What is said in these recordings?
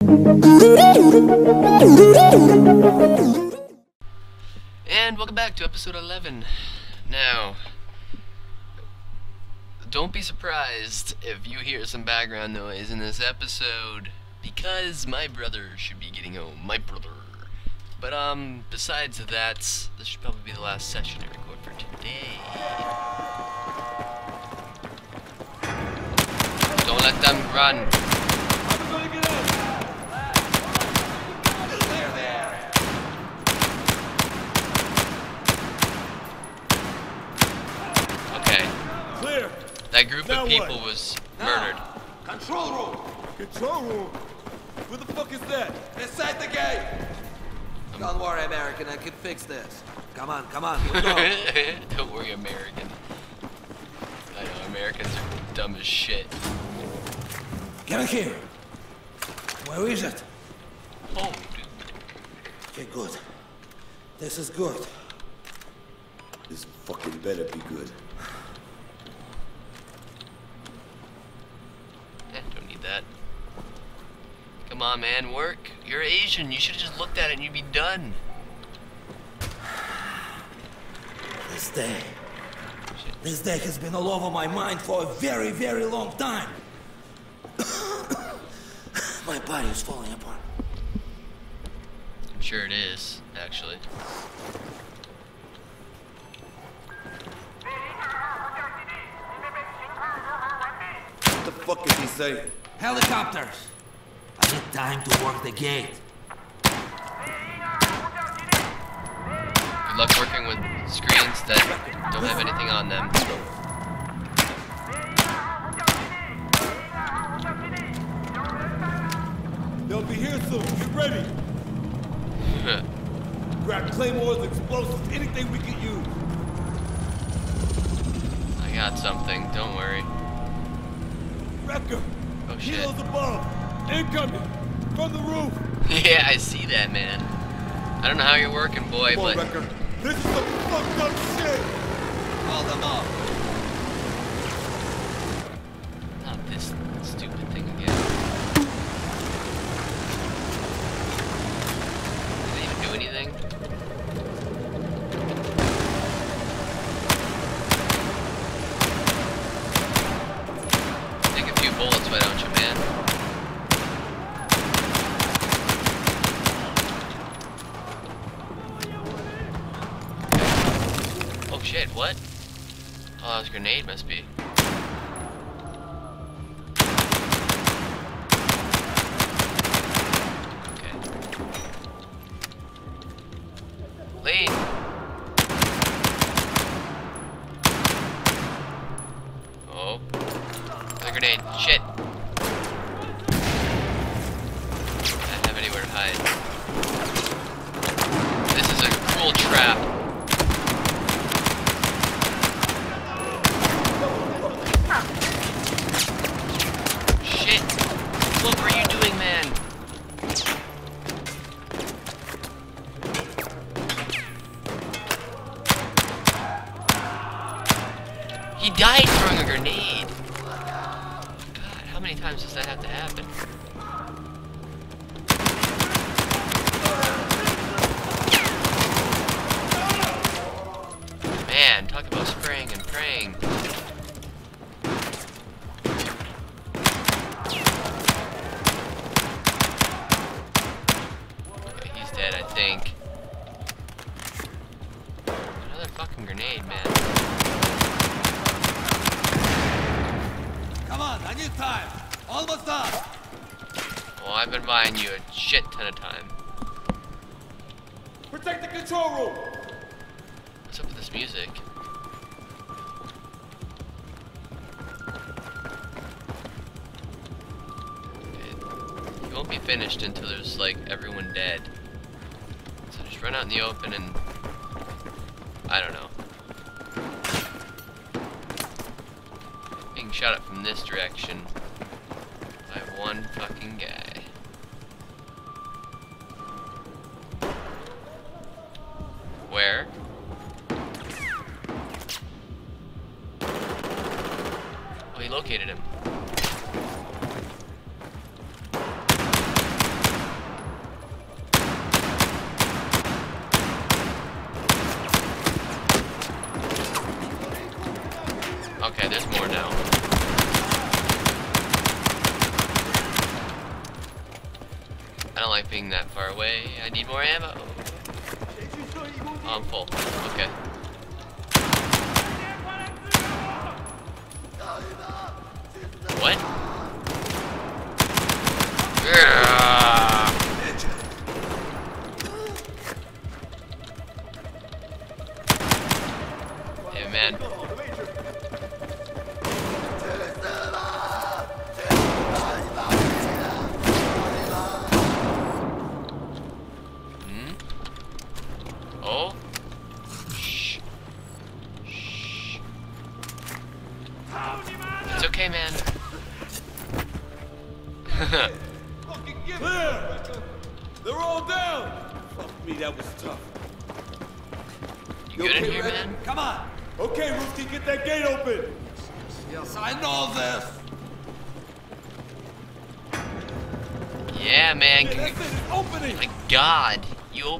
And welcome back to episode 11. Now, don't be surprised if you hear some background noise in this episode because my brother should be getting home. My brother. But, um, besides that, this should probably be the last session I record for today. Don't let them run. Okay, Clear. That group Now of what? people was murdered. Control room! Control room. Where the fuck is that? Inside the gate! Don't worry, American, I can fix this. Come on, come on, we're going. Don't worry, American. I know Americans are dumb as shit. Get in here! Where is it? Oh, Okay, good. This is good. This fucking better be good. eh, don't need that. Come on, man, work. You're Asian. You should have just looked at it and you'd be done. This day. This day has been all over my mind for a very, very long time. my body is falling apart. I'm sure it is, actually. What the fuck is he saying? Helicopters! I need time to work the gate. Good luck working with screens that don't have anything on them. They'll be here soon. Get ready. Grab claymores, explosives, anything we can use. I got something. Don't worry. Recker. Oh, shit. Kilos above. Incoming. From the roof. yeah, I see that, man. I don't know how you're working, boy, Come on, but Recker. This is some fucked up shit. Hold them up. Fucking grenade, man. Come on, I need time. Almost done. Well, I've been buying you a shit ton of time. Protect the control room. What's up with this music? Okay, You won't be finished until there's like everyone dead. So just run out in the open and shot it from this direction by one fucking guy. Where? Oh, he located him. I need more ammo. Oh, I'm full. Okay.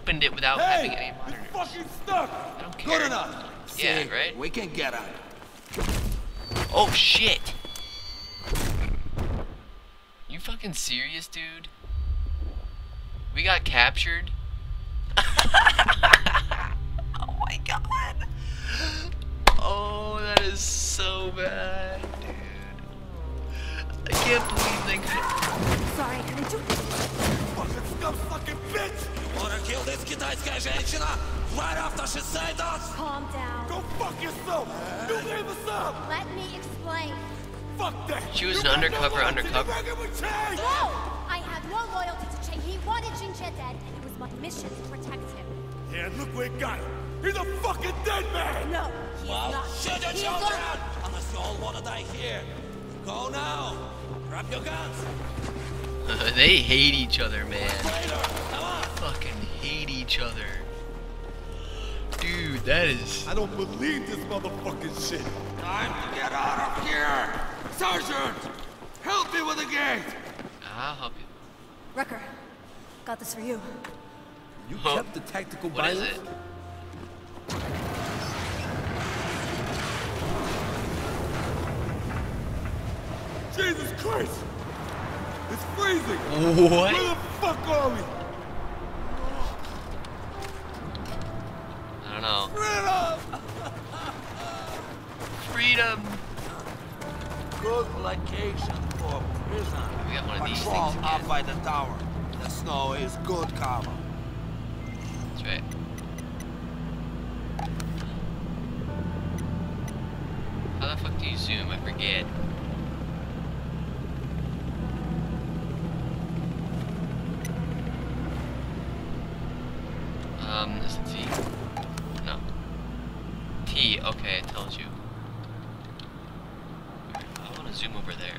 Opened it without having any monitors. Fucking stuck! I don't care. Good enough. Yeah, See, right? We can get out. Oh shit! You fucking serious, dude? We got captured? женщина! Right after she saved us! Calm down. Go fuck yourself! You gave us up! Let me explain. Fuck that! She was you an undercover, no undercover. No! I have no loyalty to Che. He wanted Jin Jié dead, and it was my mission to protect him. Yeah, look where it got him. He's a fucking dead man! No, he's well, not. Shoot your children! Unless you all want to die here. Go now! Grab your guns! they hate each other, man. Fucking hate each other. Dude, that is. I don't believe this motherfucking shit! Time to get out of here. Sergeant! Help me with the gate! I'll help you. Recker, got this for you. You Huh? kept the tactical What is violence? it? Jesus Christ! It's freezing! What? Where the fuck are we? Know. Freedom! Freedom! Good location for prison. We got one of these Patrol things up by the tower. The snow is good cover. That's right. How the fuck do you zoom? I forget. Um, is it T? No. T, okay, it tells you. I want to zoom over there.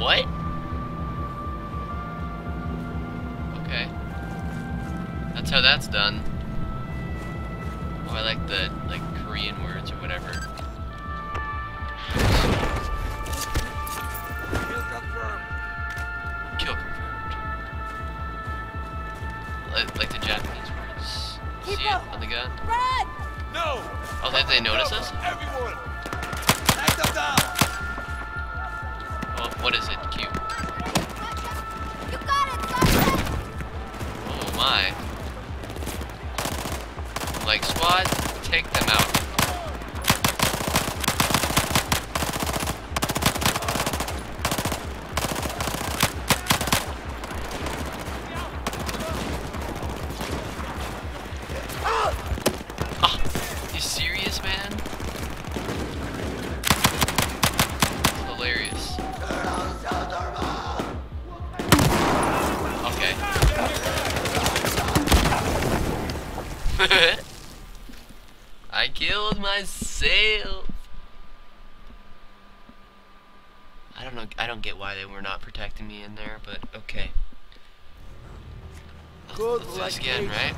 What? Okay. That's how that's done. Oh, I like the, like, Korean words or whatever. Kill confirmed. Kill confirmed. Like, like the Japanese words. Keep See it up. on the gun? Run! No! Oh, did they notice us? Everyone! What is it? Q. You got it, Oh my. Like squad, expecting me in there, but okay. Good Let's do again, right?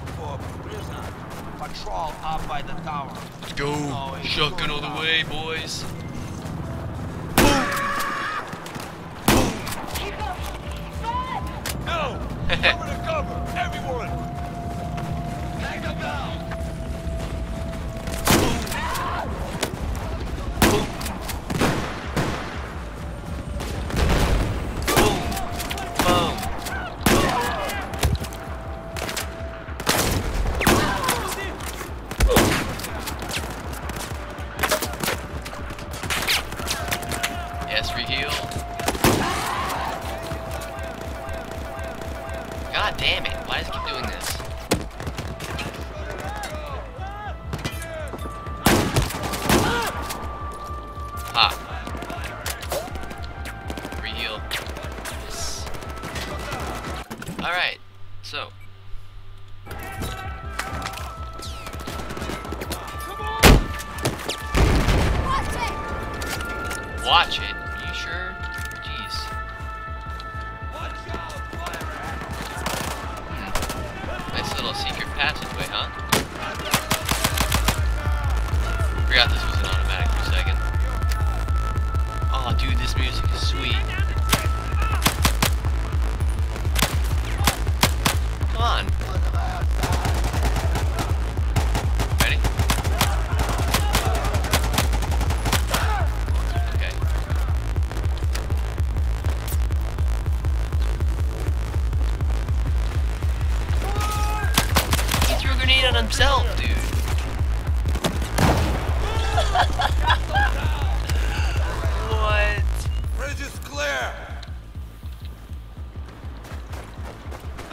Patrol up by the tower. Let's go! Oh, Shotgun all the way, boys! No! To cover, everyone! Take them down! watch it.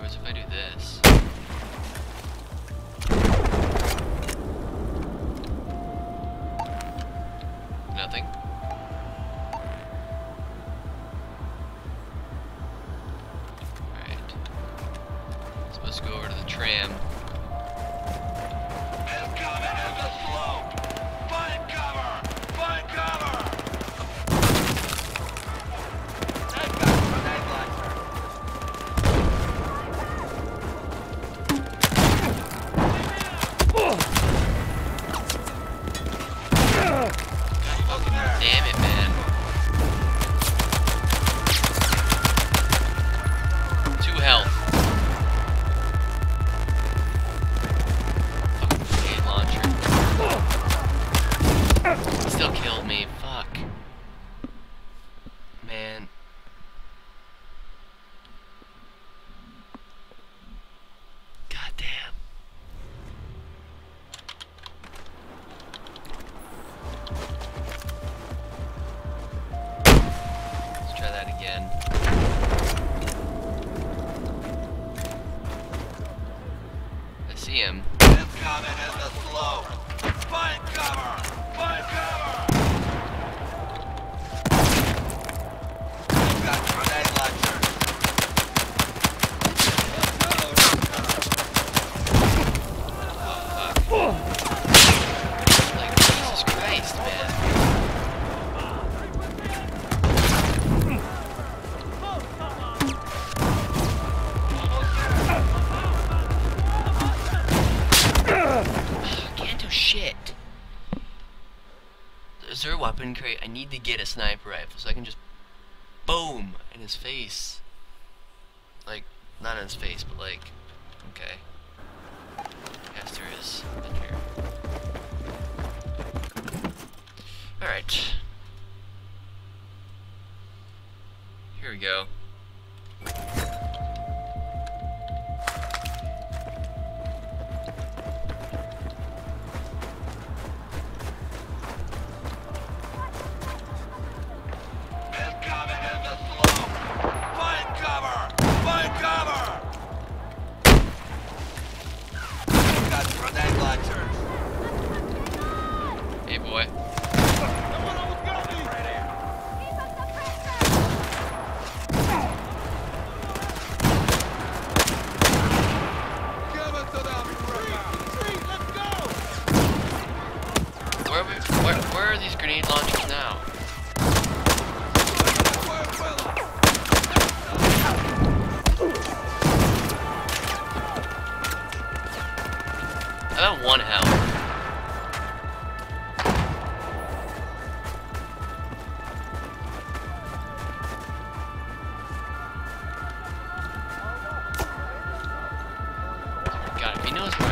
other words, if I do this... Like, Jesus Christ, man. Can't do shit. Is there a weapon crate? I need to get a sniper rifle so I can just boom in his face. Like, not in his face, but like, okay in here. Alright. Here we go. up. He knows where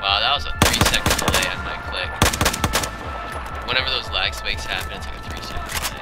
Wow, that was a three second delay on my click. Whenever those lag spikes happen, it's like a three second delay.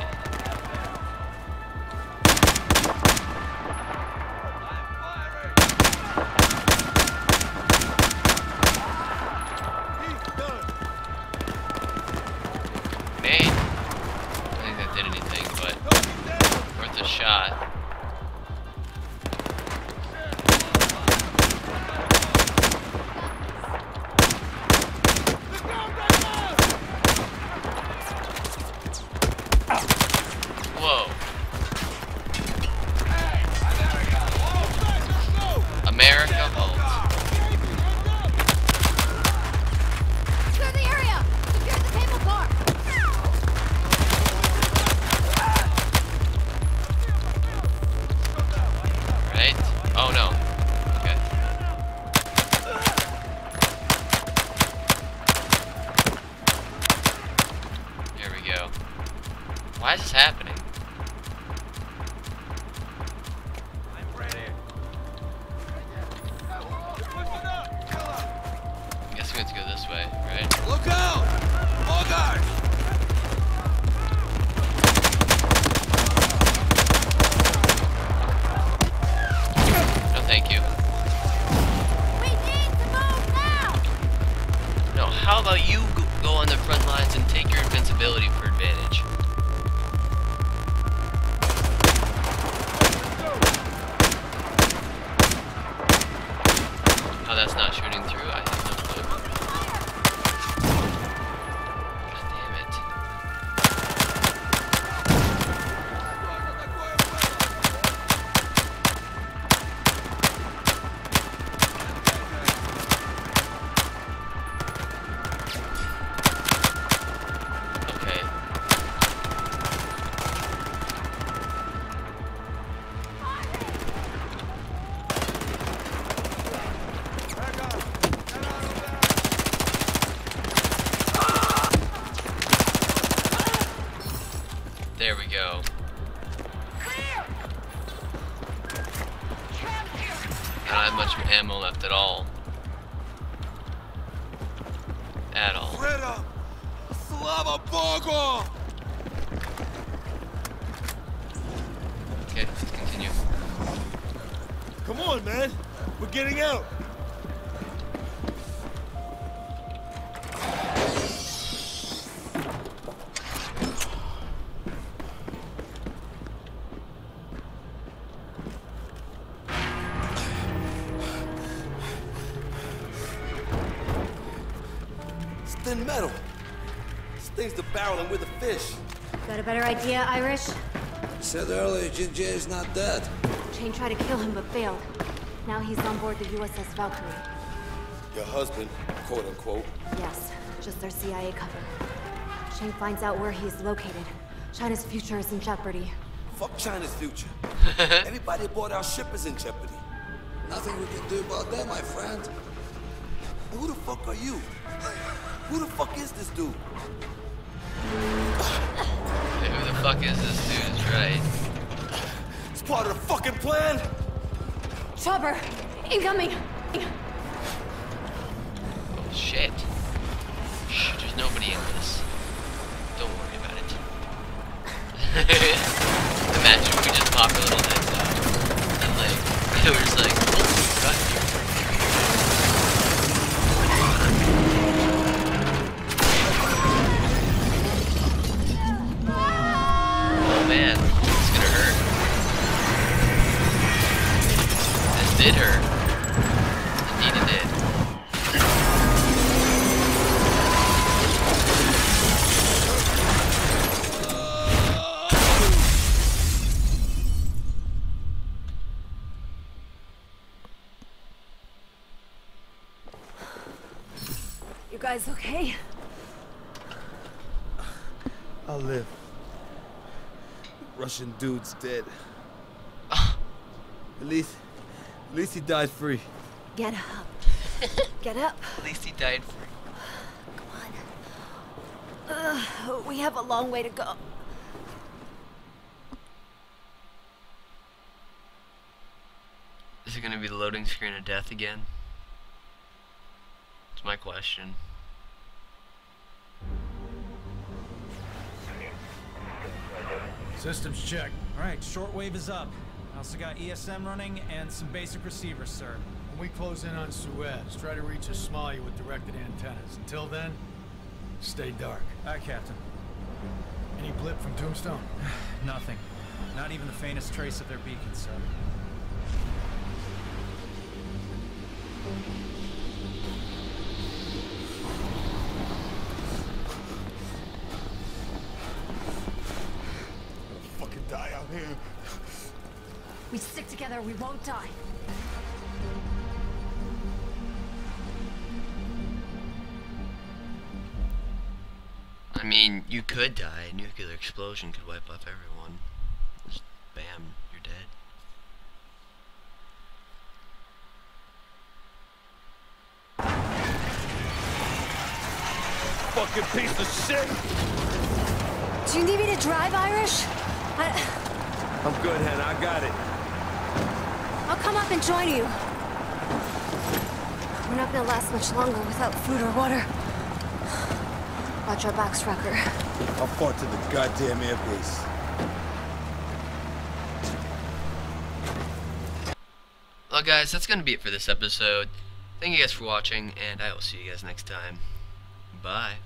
That's not shooting ammo left at all. At all. Slava Bogo! Okay, continue. Come on, man. We're getting out. Fish. Got a better idea, Irish? Said earlier, Jin Jié is not dead. Chang tried to kill him but failed. Now he's on board the USS Valkyrie. Your husband, quote unquote. Yes, just their CIA cover. Shane finds out where he's located. China's future is in jeopardy. Fuck China's future. Everybody aboard our ship is in jeopardy. Nothing we can do about that, my friend. Who the fuck are you? Who the fuck is this dude? Hey, who the fuck is this dude? Is right. It's part of the fucking plan. Chopper! Incoming! Oh, shit. Shh, there's nobody in this. Don't worry about it. man, it's gonna hurt. This did hurt. Indeed it did. You guys okay? I'll live. Russian dude's dead. Ah. At least, at least he died free. Get up. Get up. At least he died free. Come on. Ugh, we have a long way to go. Is it gonna be the loading screen of death again? It's my question. Systems check. All right, shortwave is up. I also got ESM running and some basic receivers, sir. When we close in on Suez, try to reach Somalia with directed antennas. Until then, stay dark. Aye, Captain. Any blip from Tombstone? Nothing. Not even the faintest trace of their beacon, sir. Together, we won't die. I mean, you could die. A nuclear explosion could wipe off everyone. Just bam, you're dead. Fucking piece of shit. Do you need me to drive, Irish? I, I'm good, Hen. I got it. I'll come up and join you. We're not gonna last much longer without food or water. Watch our backs, Recker. How far to the goddamn airbase? Well, guys, that's gonna be it for this episode. Thank you guys for watching, and I will see you guys next time. Bye.